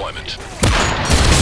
deployment.